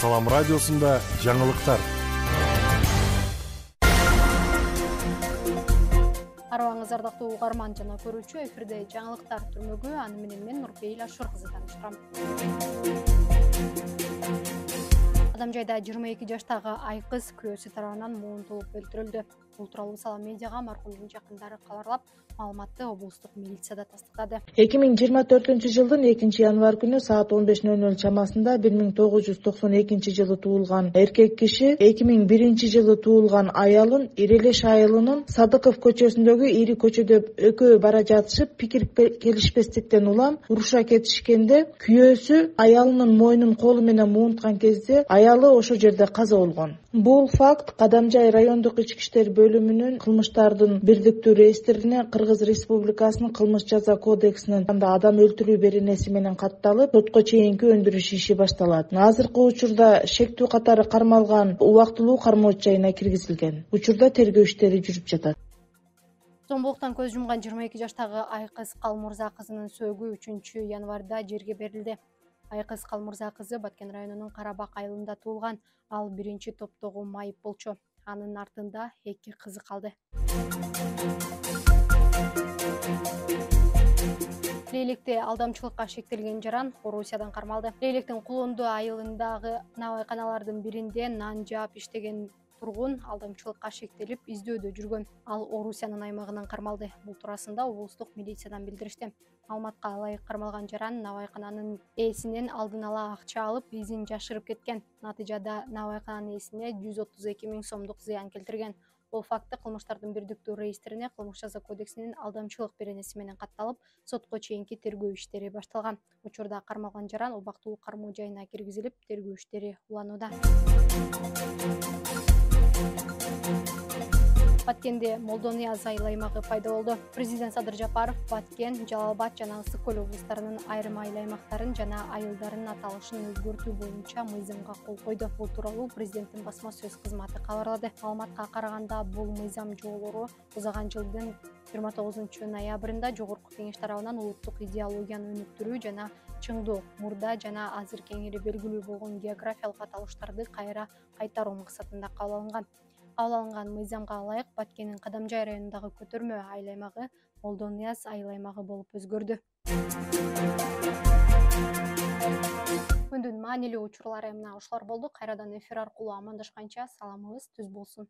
салам радиосунда жаңылыктар арыбаңыз ардактуу угарман жана көрүүчү эфирде жаңылыктар түрмөгү аны менен мен нурпейил ашур кызы тааныштырам адам жайда жыйырма эки жаштагы айкыз күйөөсү тарабынан муунтулуп өлтүрүлдү. Бул тууралуу салам медиага маркумдун жакындары кабарлап маалыматты облустук милиция да тастыктады. Эки миң жыйырма төртүнчү жылдын экинчи январь күнү саат он беш ноль ноль чамасында бир миң тогуз жүз токсон экинчи жылы туулган эркек киши эки миң биринчи жылы туулган аялын ирелеш айылынын садыков көчөсүндөгү ири көчөдө экөө бара жатышып пикир келишпестиктен улам уруша кетишкенде күйөөсү аялынын мойнун колу менен муунткан кезде аялы ошол жерде каза болгон. Бул факт кадамжай райондук ички иштер бөлүмүнүн кылмыштардын бирдиктүү реестрине кыргыз республикасынын кылмыш жаза кодексинин анда адам өлтүрүү беренеси менен катталып сотко чейинки өндүрүш иши башталат. Азыркы учурда шектүү катары кармалган убактылуу кармоочу жайына киргизилген. Учурда тергөө иштери жүрүп жатат. Зомбулуктан көз жумган жыйырма эки жаштагы айкыз калмырза кызынын сөөгү үчүнчү январда жерге берилди. Айкыз калмырза кызы баткен районунун кара бак айылында туулган ал биринчи топтогу майып болчу анын артында эки кызы калды. Лейлекте алдамчылыкка шектелген жаран орусиядан кармалды. Лейлектин кулунду айылындагы набайканалардын биринде нан жаап иштеген тургун алдамчылыкка шектелип издөөдө жүргөн. Ал орусиянын аймагынан кармалды. Бул туурасында облустук милициядан билдиришти. Маалыматка ылайык кармалган жаран набайкананын ээсинен алдын ала акча алып изин жашырып кеткен. Натыйжада набайкананын ээсине жүз отуз эки миң сомдук зыян келтирген бул факты кылмыштардын бирдиктүү реестрине кылмыш жаза кодексинин алдамчылык беренеси менен катталып сотко чейинки тергөө иштери башталган. Учурда кармалган жаран убактылуу кармоо жайына киргизилип тергөө иштери уланууда баткенде молдонияз айыл аймагы пайда болду. Президент садыр жапаров баткен жалал абад жана ысык көл облустарынын айрым айыл аймактарын жана айылдарынын аталышын өзгөртүү боюнча мыйзамга кол койду. Бул тууралуу президенттин басма сөз кызматы кабарлады. Маалыматка караганда бул мыйзам жоболору узаган жылдын жыйырма тогузунчу ноябрында жогорку кеңеш тарабынан улуттук идеологияны өнүктүрүү жана чыңдоо мурда жана азыр кеңири белгилүү болгон географиялык аталыштарды кайра кайтаруу максатында кабыл алынган кабыл алынган мыйзамга ылайык баткендин кадамжай районундагы көтөрмө айыл аймагы молдонияз айыл аймагы болуп өзгөрдү. Күндүн маанилүү учурлары мына ушулар болду. Кайрадан эфир аркылуу амандашканча саламыбыз түз болсун